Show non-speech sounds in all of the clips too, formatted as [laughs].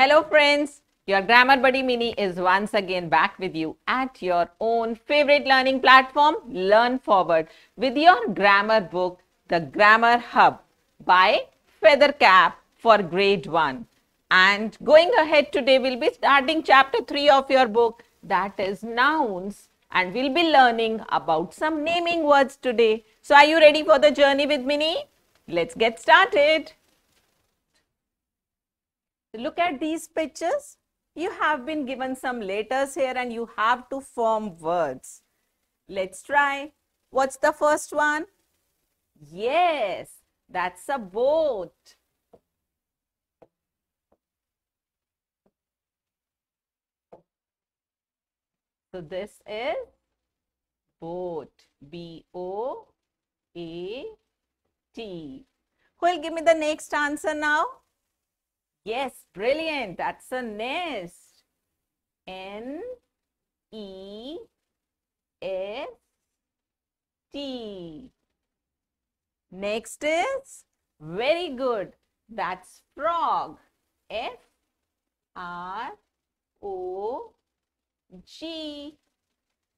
Hello, friends. Your Grammar Buddy Mini is once again back with you at your own favorite learning platform, Learn Forward, with your grammar book, The Grammar Hub by Feather Cap for grade 1. And going ahead today, we'll be starting chapter 3 of your book, that is nouns. And we'll be learning about some naming words today. So, are you ready for the journey with Mini? Let's get started. Look at these pictures. You have been given some letters here and you have to form words. Let's try. What's the first one? Yes, that's a boat. So this is boat. B O A T. Who will give me the next answer now? Yes, brilliant. That's a nest. N E S T. Next is very good. That's frog. F R O G.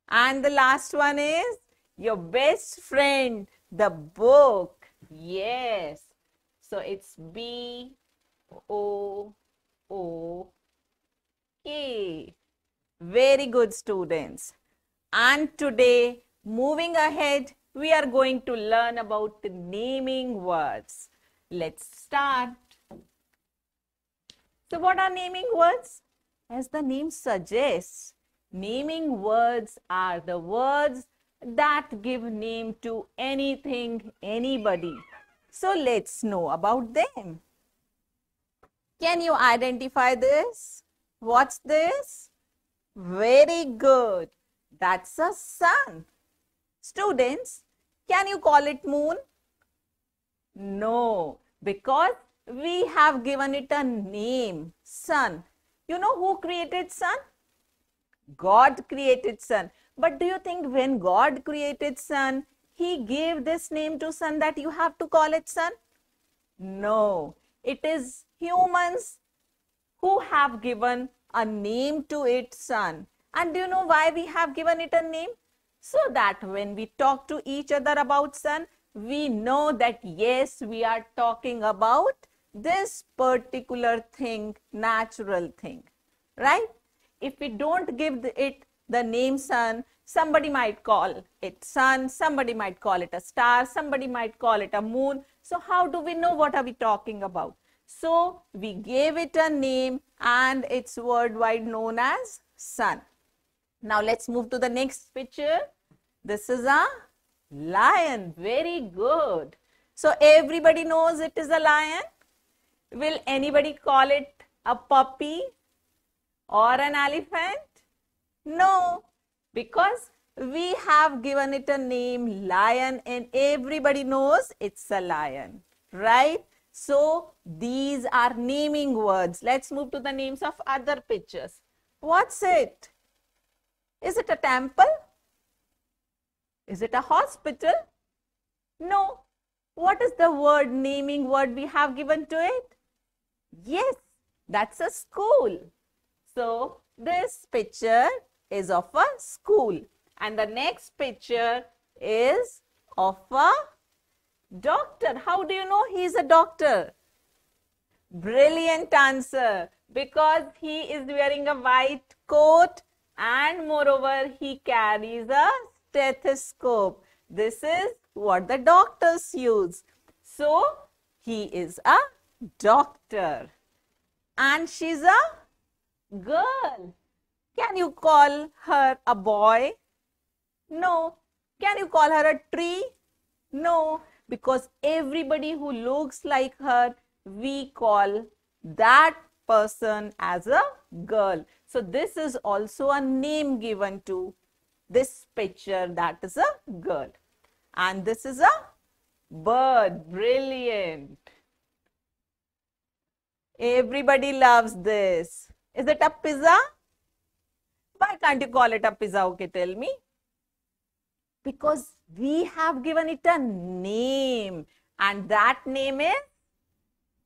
And the last one is your best friend, the book. Yes. So it's B O O K. Very good students. And today, moving ahead, we are going to learn about naming words. Let's start. So what are naming words? As the name suggests, naming words are the words that give name to anything, anybody. So let's know about them. Can you identify this? What's this? Very good. That's a sun. Students, can you call it moon? No, because we have given it a name, sun. You know who created sun? God created sun. But do you think when God created sun, he gave this name to sun that you have to call it sun? No, it is humans who have given a name to it sun. And do you know why we have given it a name? So that when we talk to each other about sun, we know that yes, we are talking about this particular thing, natural thing, right? If we don't give it the name sun, somebody might call it sun, somebody might call it a star, somebody might call it a moon. So how do we know what are we talking about? So we gave it a name and it's worldwide known as sun. Now let's move to the next picture. This is a lion. Very good. So everybody knows it is a lion. Will anybody call it a puppy or an elephant? No, because we have given it a name lion and everybody knows it's a lion, right? So these are naming words. Let's move to the names of other pictures. What's it? Is it a temple? Is it a hospital? No. What is the word, naming word we have given to it? Yes, that's a school. So this picture is of a school. And the next picture is of a doctor. How do you know he is a doctor? Brilliant answer. Because he is wearing a white coat and moreover he carries a stethoscope. This is what the doctors use. So, he is a doctor. And she's a girl. Can you call her a boy? No. Can you call her a tree? No. Because everybody who looks like her, we call that person as a girl. So this is also a name given to this picture that is a girl. And this is a bird. Brilliant. Everybody loves this. Is it a pizza? Why can't you call it a pizza? Okay, tell me. Because we have given it a name and that name is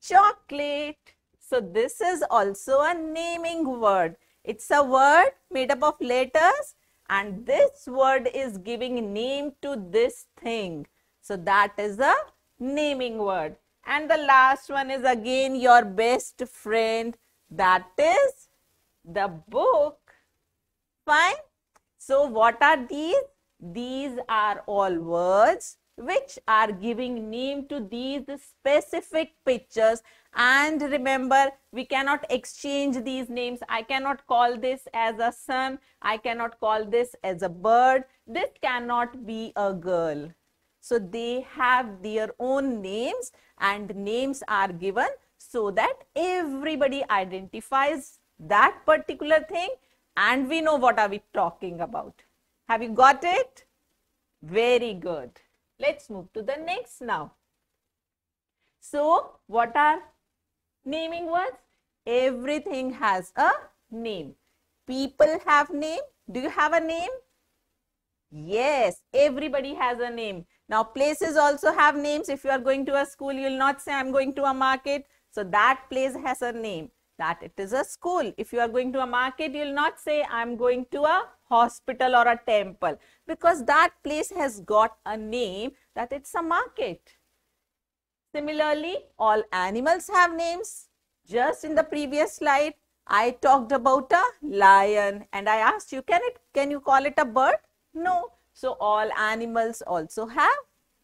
chocolate. So this is also a naming word. It's a word made up of letters and this word is giving name to this thing. So that is a naming word. And the last one is again your best friend. That is the book. Fine. So what are these? These are all words which are giving name to these specific pictures. And remember we cannot exchange these names. I cannot call this as a sun. I cannot call this as a bird. This cannot be a girl. So they have their own names and names are given so that everybody identifies that particular thing and we know what are we talking about have you got it very good Let's move to the next now. So, what are naming words? Everything has a name. People have name. Do you have a name? Yes, everybody has a name. Now, places also have names. If you are going to a school, you will not say, I'm going to a market. So, that place has a name that it is a school. If you are going to a market, you will not say, I'm going to a hospital or a temple because that place has got a name that it's a market. Similarly, all animals have names. Just in the previous slide, I talked about a lion and I asked you, can it, can you call it a bird? No. So all animals also have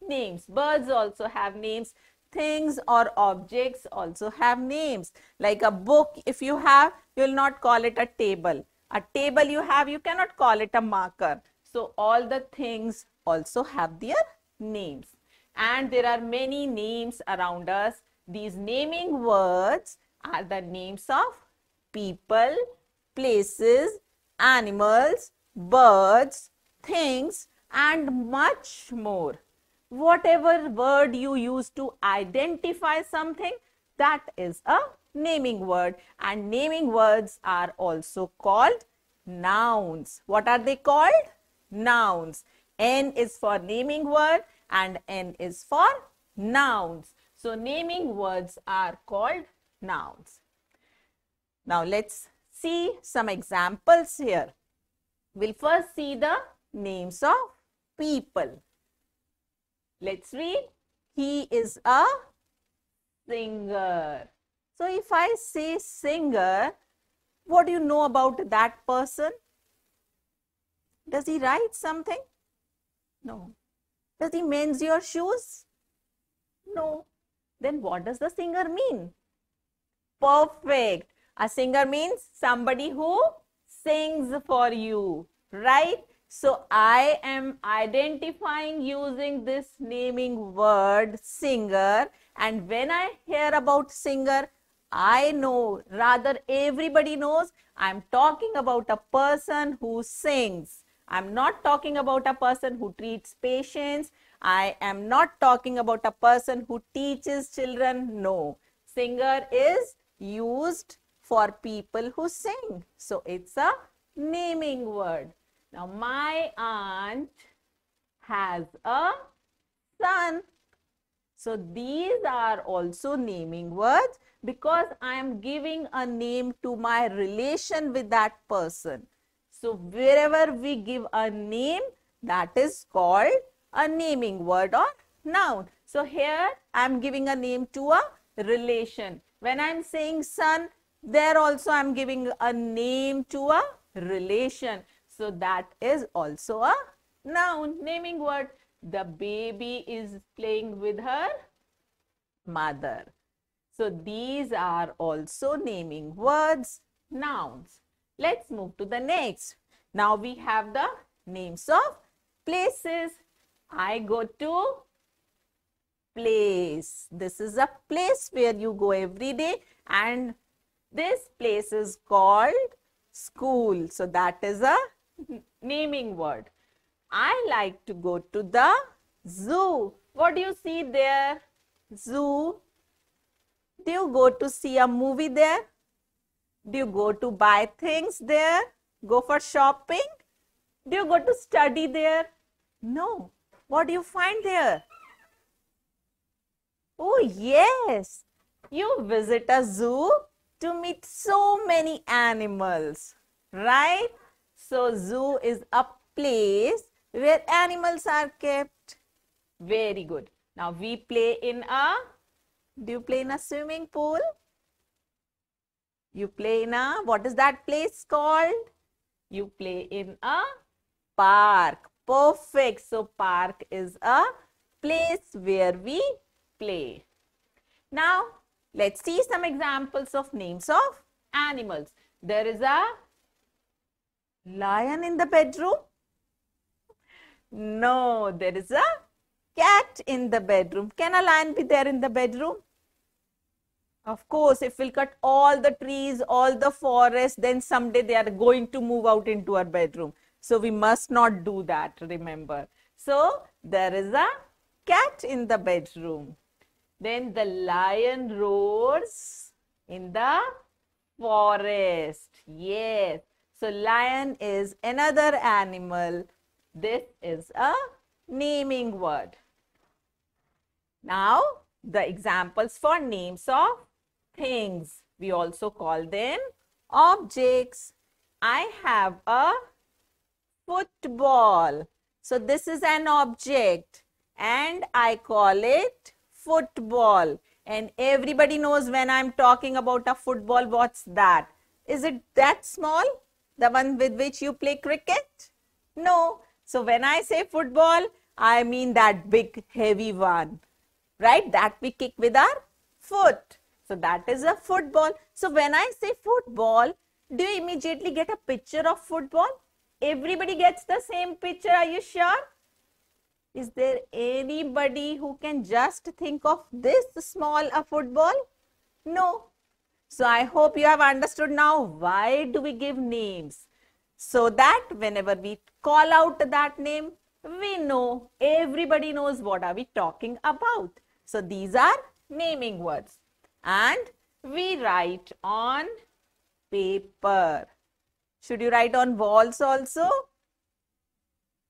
names. Birds also have names. Things or objects also have names. Like a book, if you have, you will not call it a table. A table you have, you cannot call it a marker. So all the things also have their names. And there are many names around us. These naming words are the names of people, places, animals, birds, things and much more. Whatever word you use to identify something, that is a naming word and naming words are also called nouns. What are they called? Nouns. N is for naming word and N is for nouns. So naming words are called nouns. Now let's see some examples here. We'll first see the names of people. Let's read. He is a singer. So if I say singer, what do you know about that person? Does he write something? No. Does he mends your shoes? No. Then what does the singer mean? Perfect. A singer means somebody who sings for you, right? So I am identifying using this naming word singer and when I hear about singer, I know, rather everybody knows, I'm talking about a person who sings. I'm not talking about a person who treats patients. I am not talking about a person who teaches children. No. Singer is used for people who sing. So it's a naming word. Now my aunt has a son. So these are also naming words because I am giving a name to my relation with that person. So wherever we give a name, that is called a naming word or noun. So here I am giving a name to a relation. When I am saying son, there also I am giving a name to a relation. So that is also a noun, naming word. The baby is playing with her mother. So these are also naming words, nouns. Let's move to the next. Now we have the names of places. I go to place. This is a place where you go every day and this place is called school. So that is a [laughs] naming word. I like to go to the zoo. What do you see there? Zoo. Do you go to see a movie there? Do you go to buy things there? Go for shopping? Do you go to study there? No. What do you find there? Oh, yes. You visit a zoo to meet so many animals, right? So zoo is a place where animals are kept. Very good. Now we play in a, do you play in a swimming pool? You play in a, what is that place called? You play in a park. Perfect. So park is a place where we play. Now, let's see some examples of names of animals. There is a lion in the bedroom. No, there is a cat in the bedroom. Can a lion be there in the bedroom? Of course, if we'll cut all the trees, all the forest, then someday they are going to move out into our bedroom. So we must not do that, remember. So there is a cat in the bedroom. Then the lion roars in the forest. Yes. So lion is another animal. This is a naming word. Now, the examples for names of things. We also call them objects. I have a football. So, this is an object and I call it football. And everybody knows when I'm talking about a football, what's that? Is it that small? The one with which you play cricket? No. So when I say football, I mean that big heavy one, right? That we kick with our foot. So that is a football. So when I say football, do you immediately get a picture of football? Everybody gets the same picture, are you sure? Is there anybody who can just think of this small a football? No. So I hope you have understood now why do we give names? So that whenever we call out that name, we know, everybody knows what are we talking about. So these are naming words and we write on paper. Should you write on walls also?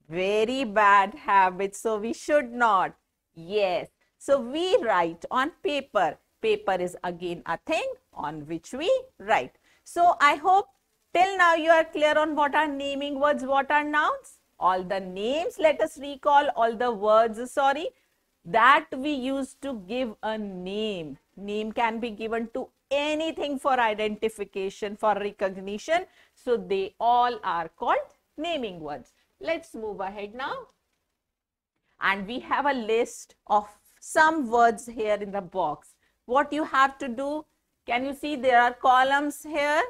Very bad habit. So we should not. Yes. So we write on paper. Paper is again a thing on which we write. So I hope till now you are clear on what are naming words, what are nouns. All the names, let us recall all the words, sorry, that we use to give a name. Name can be given to anything for identification, for recognition. So they all are called naming words. Let's move ahead now. And we have a list of some words here in the box. What you have to do, can you see there are columns here?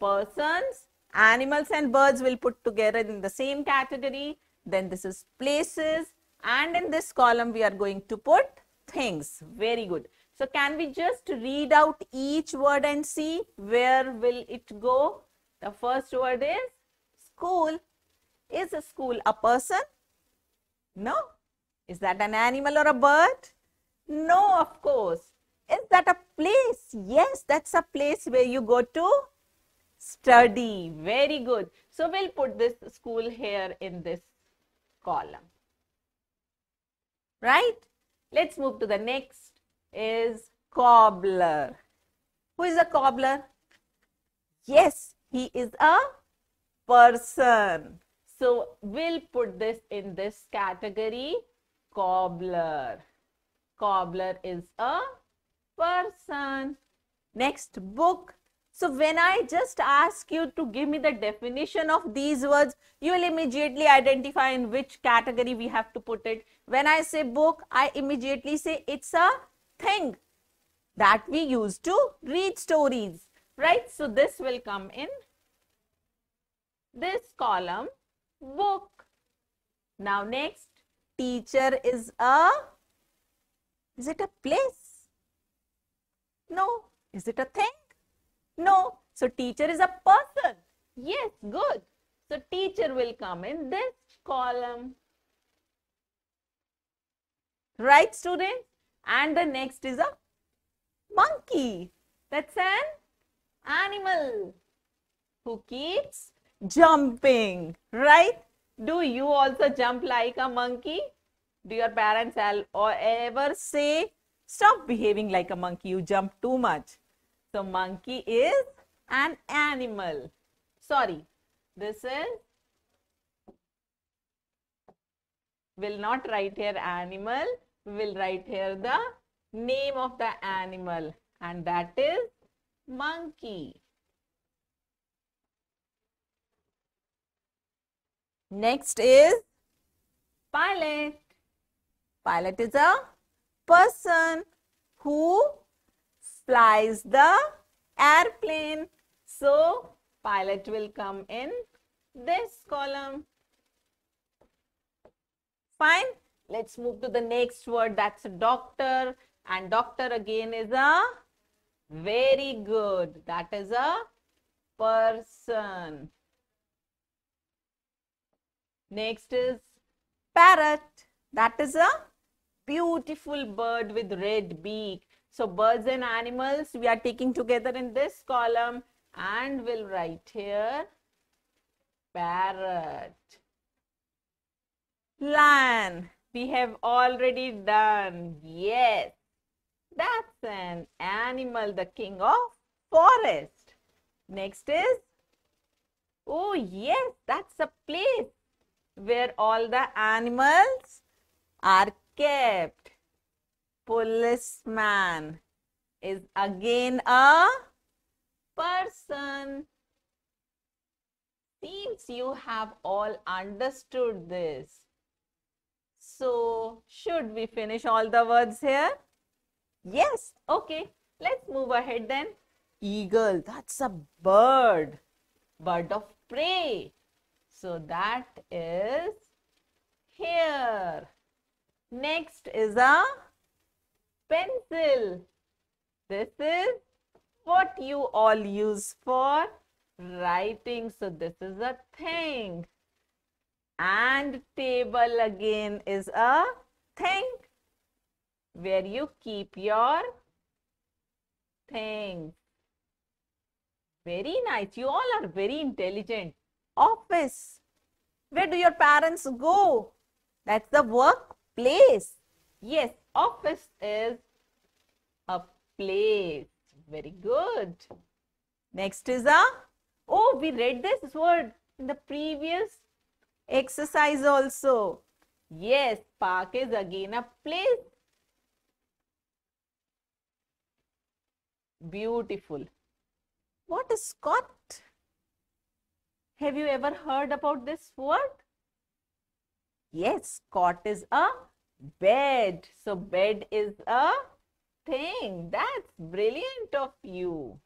Persons, animals and birds will put together in the same category. Then this is places. And in this column, we are going to put things. Very good. So can we just read out each word and see where will it go? The first word is school. Is a school a person? No. Is that an animal or a bird? No, of course. Is that a place? Yes, that's a place where you go to study. Very good. So we'll put this school here in this column. Right? Let's move to the next is cobbler. Who is a cobbler? Yes, he is a person. So we'll put this in this category, cobbler. Cobbler is a person. Next, book. So when I just ask you to give me the definition of these words, you will immediately identify in which category we have to put it. When I say book, I immediately say it's a thing that we use to read stories, right? So this will come in this column book. Now next, teacher is a, is it a place? No. Is it a thing? No. So teacher is a person. Yes, good. So teacher will come in this column. Right students? And the next is a monkey. That's an animal who keeps jumping, right? Do you also jump like a monkey? Do your parents ever say, stop behaving like a monkey, you jump too much? So monkey is an animal. Sorry, this is, will not write here animal, we will write here the name of the animal and that is monkey. Next is pilot. Pilot is a person who flies the airplane. So, pilot will come in this column. Fine. Let's move to the next word. That's a doctor. And doctor again is a very good. That is a person. Next is parrot. That is a beautiful bird with red beak. So birds and animals we are taking together in this column and we'll write here parrot. Lion. We have already done. Yes. That's an animal, the king of forest. Next is, oh yes, that's a place where all the animals are kept. Policeman is again a person. Seems you have all understood this. So, should we finish all the words here? Yes. Okay. Let's move ahead then. Eagle. That's a bird. Bird of prey. So that is here. Next is a pencil. This is what you all use for writing. So this is a thing. And table again is a thing where you keep your things. Very nice. You all are very intelligent. Office. Where do your parents go? That's the workplace. Yes, office is a place. Very good. Next is a, oh, we read this word in the previous exercise also. Yes, park is again a place Beautiful. What is cot? Have you ever heard about this word? Yes, cot is a bed. So, bed is a thing. That's brilliant of you.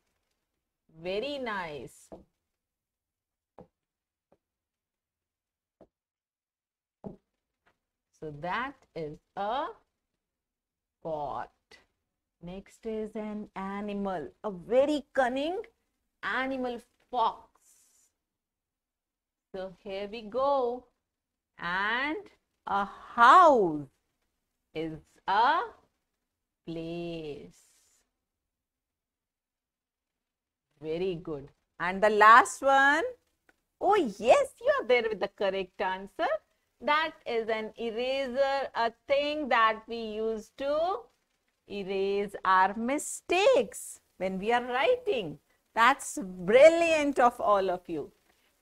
Very nice. So, that is a pot. Next is an animal, a very cunning animal fox. So here we go. And a house is a place. Very good. And the last one, oh yes, you are there with the correct answer. That is an eraser, a thing that we use to erase our mistakes when we are writing. That's brilliant of all of you.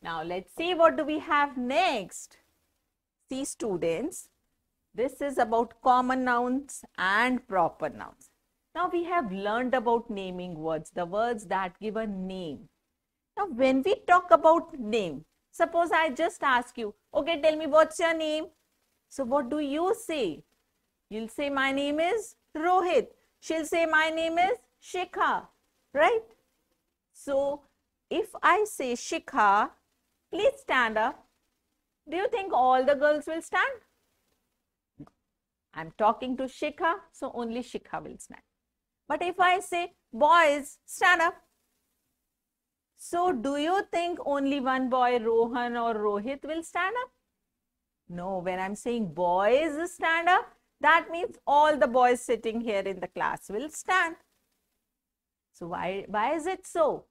Now let's see what do we have next. See students, this is about common nouns and proper nouns. Now we have learned about naming words, the words that give a name. Now when we talk about name, suppose I just ask you, okay, tell me what's your name? So what do you say? You'll say my name is Rohit. She'll say, my name is Shikha, right? So, if I say Shikha, please stand up. Do you think all the girls will stand? I'm talking to Shikha, so only Shikha will stand. But if I say, boys, stand up. So, do you think only one boy, Rohan or Rohit, will stand up? No, when I'm saying boys stand up, that means all the boys sitting here in the class will stand. So why, why is it so?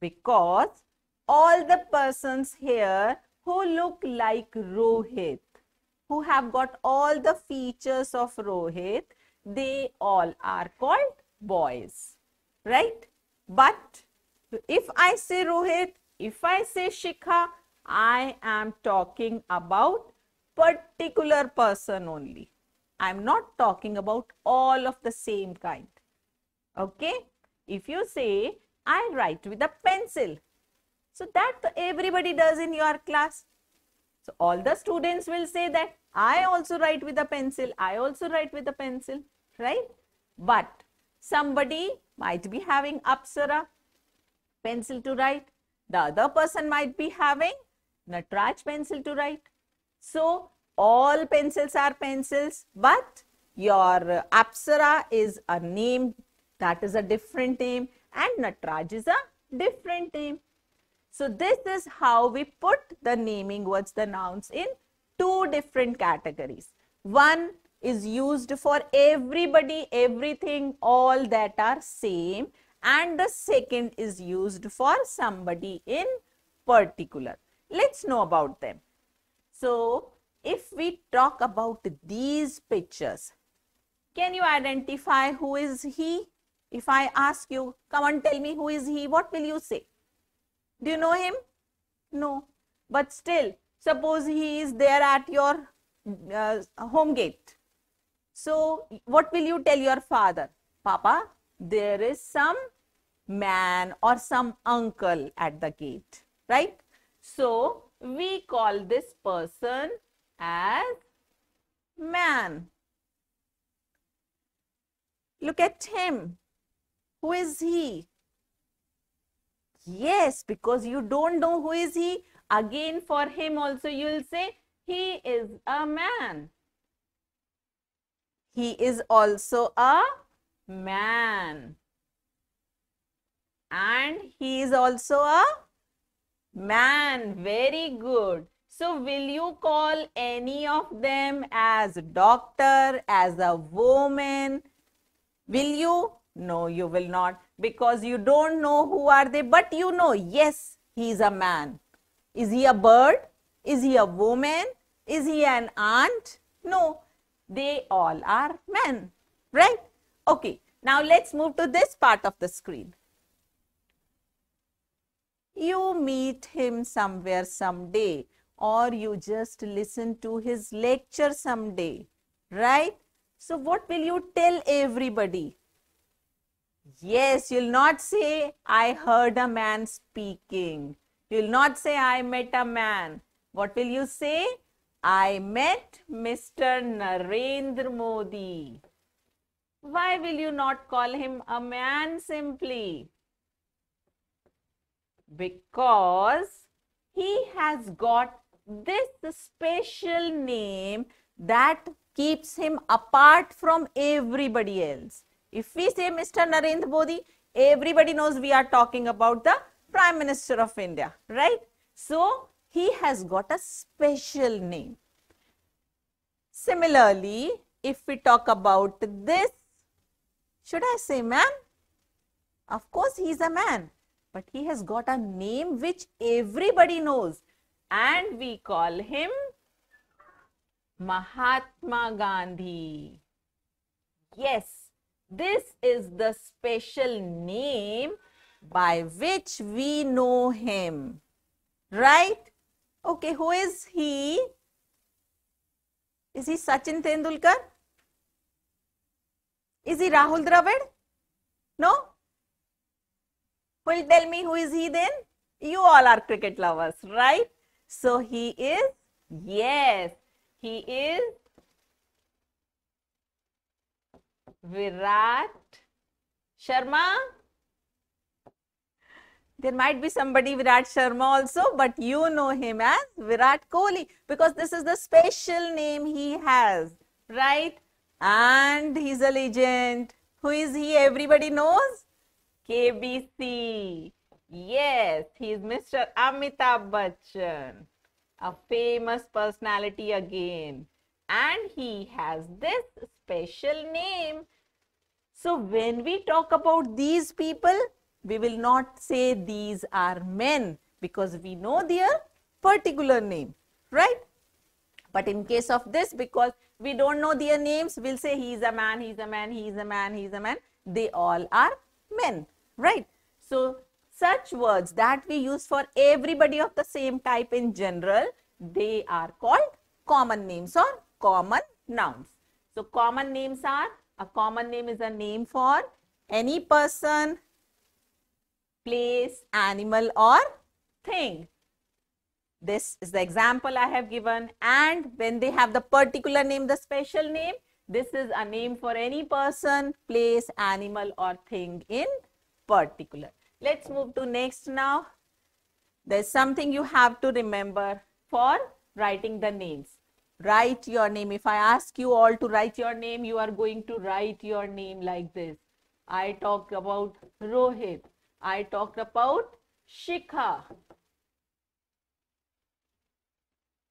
Because all the persons here who look like Rohit, who have got all the features of Rohit, they all are called boys, right? But if I say Rohit, if I say Shikha, I am talking about particular person only. I'm not talking about all of the same kind. Okay. If you say, I write with a pencil. So that everybody does in your class. So all the students will say that I also write with a pencil. I also write with a pencil, right? But somebody might be having Apsara pencil to write. The other person might be having Natraj pencil to write. So all pencils are pencils, but your Apsara is a name that is a different name and Natraj is a different name. So this is how we put the naming words, the nouns in two different categories. One is used for everybody, everything, all that are same and the second is used for somebody in particular. Let's know about them. So, if we talk about these pictures, can you identify who is he? If I ask you, come on tell me who is he, what will you say? Do you know him? No. But still, suppose he is there at your uh, home gate. So, what will you tell your father? Papa, there is some man or some uncle at the gate, right? So, we call this person as man. Look at him. Who is he? Yes, because you don't know who is he. Again, for him also you will say, he is a man. He is also a man. And he is also a man. Very good. So, will you call any of them as doctor, as a woman? Will you? No, you will not because you don't know who are they, but you know, yes, he is a man. Is he a bird? Is he a woman? Is he an aunt? No, they all are men, right? Okay, now let's move to this part of the screen. You meet him somewhere someday or you just listen to his lecture someday, right? So what will you tell everybody? Yes, you'll not say, I heard a man speaking. You'll not say, I met a man. What will you say? I met Mr. Narendra Modi. Why will you not call him a man simply? Because he has got this special name that keeps him apart from everybody else. If we say Mr. Narendra Modi, everybody knows we are talking about the Prime Minister of India, right? So, he has got a special name. Similarly, if we talk about this, should I say man? Of course, he is a man, but he has got a name which everybody knows and we call him Mahatma Gandhi. Yes, this is the special name by which we know him. Right? Okay, who is he? Is he Sachin Tendulkar? Is he Rahul Dravid? No? Will tell me who is he then? You all are cricket lovers, right? So he is, yes, he is Virat Sharma. There might be somebody Virat Sharma also, but you know him as Virat Kohli because this is the special name he has, right? And he's a legend. Who is he? Everybody knows? KBC. Yes, he is Mr. Amitabh Bachchan, a famous personality again. And he has this special name. So when we talk about these people, we will not say these are men because we know their particular name, right? But in case of this, because we don't know their names, we'll say he is a man, he is a man, he is a man, he is a man. They all are men, right? So such words that we use for everybody of the same type in general, they are called common names or common nouns. So common names are, a common name is a name for any person, place, animal or thing. This is the example I have given and when they have the particular name, the special name, this is a name for any person, place, animal or thing in particular. Let's move to next now. There's something you have to remember for writing the names. Write your name. If I ask you all to write your name, you are going to write your name like this. I talk about Rohit. I talked about Shikha.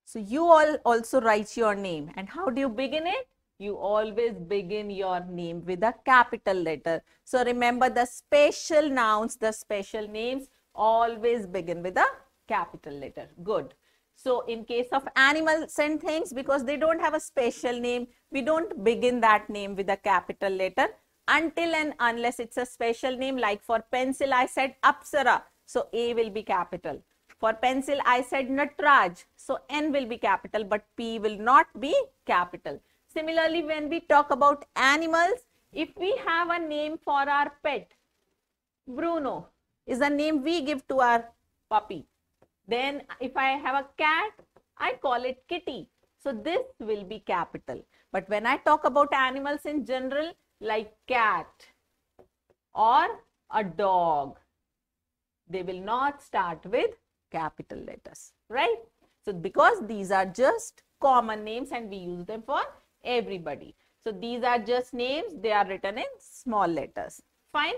So you all also write your name. And how do you begin it? You always begin your name with a capital letter. So remember the special nouns, the special names always begin with a capital letter. Good. So in case of animals and things, because they don't have a special name, we don't begin that name with a capital letter until and unless it's a special name like for pencil I said Apsara. So A will be capital. For pencil I said Natraj. So N will be capital but P will not be capital. Similarly when we talk about animals, if we have a name for our pet, Bruno is a name we give to our puppy. Then if I have a cat, I call it kitty. So this will be capital. But when I talk about animals in general, like cat or a dog. They will not start with capital letters, right? So because these are just common names and we use them for everybody. So these are just names, they are written in small letters, fine.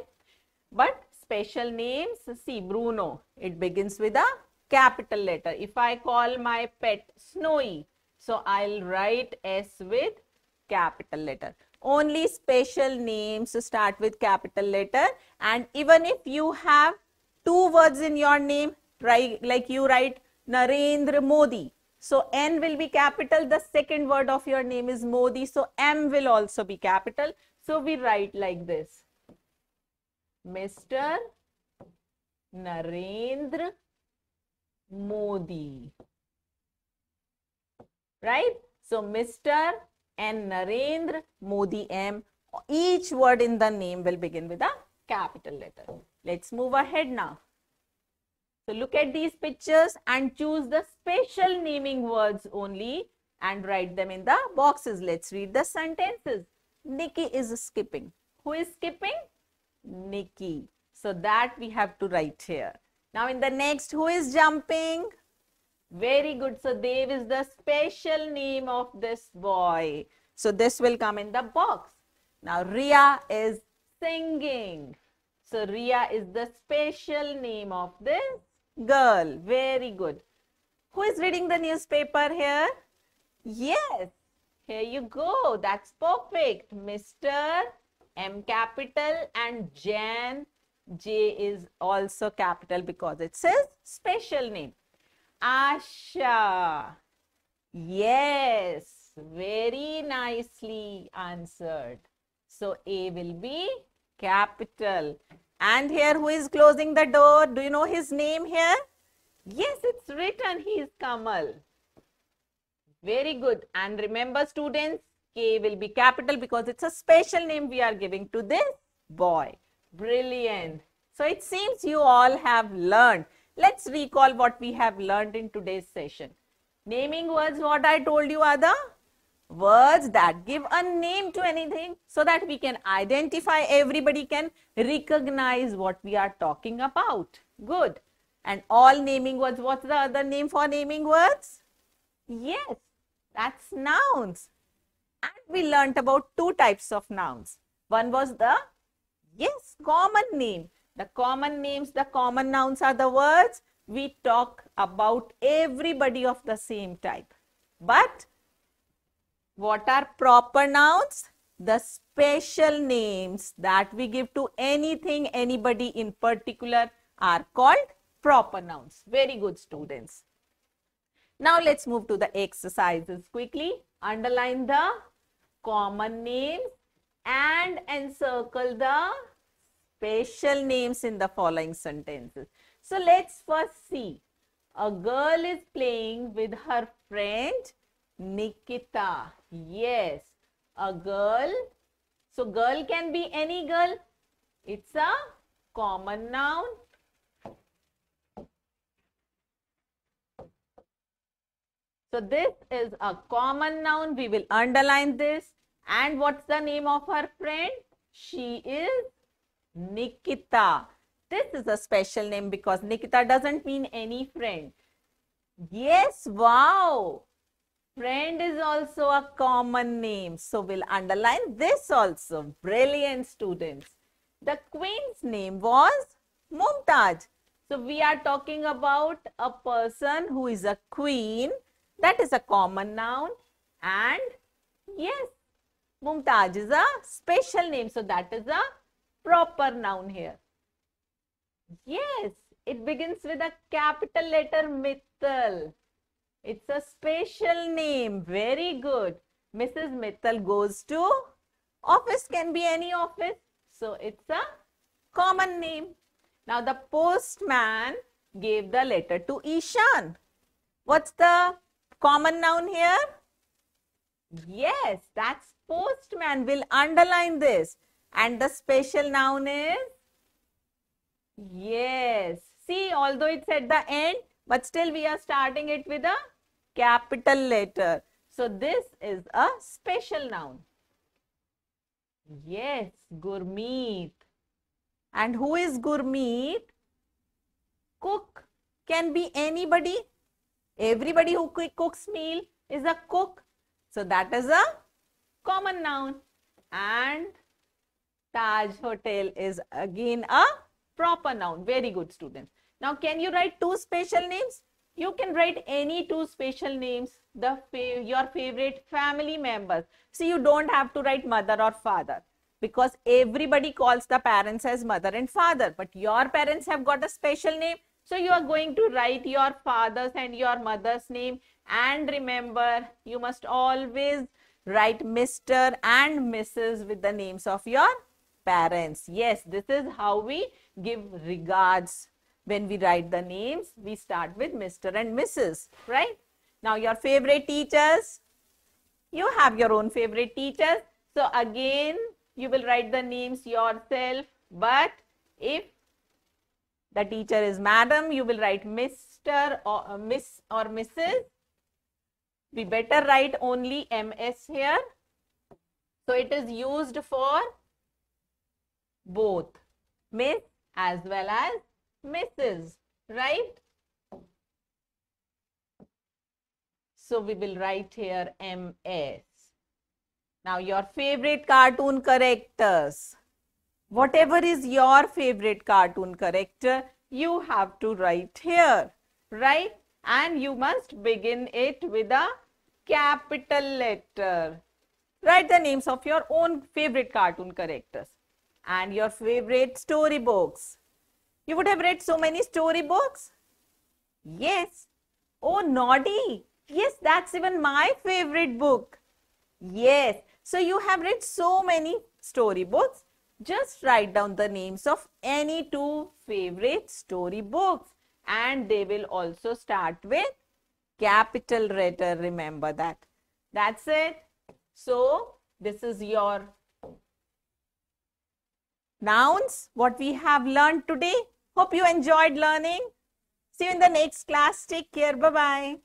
But special names, see Bruno, it begins with a capital letter. If I call my pet Snowy, so I'll write S with capital letter only special names start with capital letter. And even if you have two words in your name like you write Narendra Modi. So N will be capital the second word of your name is Modi. So M will also be capital. So we write like this. Mr. Narendra Modi. Right? So Mr and Narendra Modi M. Each word in the name will begin with a capital letter. Let's move ahead now. So look at these pictures and choose the special naming words only and write them in the boxes. Let's read the sentences. Nikki is skipping. Who is skipping? Nikki. So that we have to write here. Now in the next, who is jumping? Very good. So Dev is the special name of this boy. So this will come in the box. Now Ria is singing. So Ria is the special name of this girl. Very good. Who is reading the newspaper here? Yes. Here you go. That's perfect. Mr. M capital and Jan. J is also capital because it says special name. Asha. Yes, very nicely answered. So A will be capital. And here who is closing the door? Do you know his name here? Yes, it's written. He is Kamal. Very good. And remember students, K will be capital because it's a special name we are giving to this boy. Brilliant. So it seems you all have learned Let's recall what we have learned in today's session. Naming words, what I told you are the words that give a name to anything so that we can identify, everybody can recognize what we are talking about. Good. And all naming words, what's the other name for naming words? Yes, that's nouns. And we learnt about two types of nouns. One was the, yes, common name. The common names, the common nouns are the words we talk about everybody of the same type. But what are proper nouns? The special names that we give to anything, anybody in particular are called proper nouns. Very good students. Now let's move to the exercises quickly. Underline the common names and encircle the special names in the following sentences. So let's first see. A girl is playing with her friend Nikita. Yes, a girl. So girl can be any girl. It's a common noun. So this is a common noun. We will underline this. And what's the name of her friend? She is Nikita. This is a special name because Nikita doesn't mean any friend. Yes, wow. Friend is also a common name. So we'll underline this also. Brilliant students. The queen's name was Mumtaz. So we are talking about a person who is a queen. That is a common noun. And yes, Mumtaz is a special name. So that is a proper noun here. Yes, it begins with a capital letter Mittal. It's a special name. Very good. Mrs. Mittal goes to office can be any office. So it's a common name. Now the postman gave the letter to Ishan. What's the common noun here? Yes, that's postman. We'll underline this. And the special noun is? Yes. See, although it's at the end, but still we are starting it with a capital letter. So this is a special noun. Yes, Gurmeet. And who is Gurmeet? Cook can be anybody. Everybody who cooks meal is a cook. So that is a common noun. And Taj Hotel is again a proper noun. Very good students. Now can you write two special names? You can write any two special names, the your favorite family members. See, you don't have to write mother or father because everybody calls the parents as mother and father. But your parents have got a special name. So you are going to write your father's and your mother's name. And remember, you must always write Mr. and Mrs. with the names of your parents. Yes, this is how we give regards when we write the names. We start with Mr. and Mrs. Right? Now your favorite teachers. You have your own favorite teachers. So again, you will write the names yourself. But if the teacher is madam, you will write Mr. or uh, Miss or Mrs. We better write only MS here. So it is used for both Miss as well as Mrs. Right? So we will write here MS. Now your favorite cartoon characters. Whatever is your favorite cartoon character, you have to write here. Right? And you must begin it with a capital letter. Write the names of your own favorite cartoon characters and your favorite storybooks. You would have read so many storybooks. Yes. Oh, Noddy. Yes, that's even my favorite book. Yes. So you have read so many storybooks. Just write down the names of any two favorite storybooks and they will also start with capital letter. Remember that. That's it. So this is your nouns, what we have learned today. Hope you enjoyed learning. See you in the next class. Take care. Bye-bye.